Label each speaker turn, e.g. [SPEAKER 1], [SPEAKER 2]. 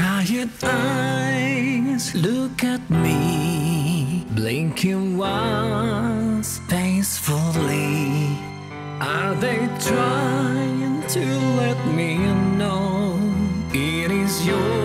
[SPEAKER 1] Tired eyes look at me, blinking once painfully. Are they trying to let me know it is yours?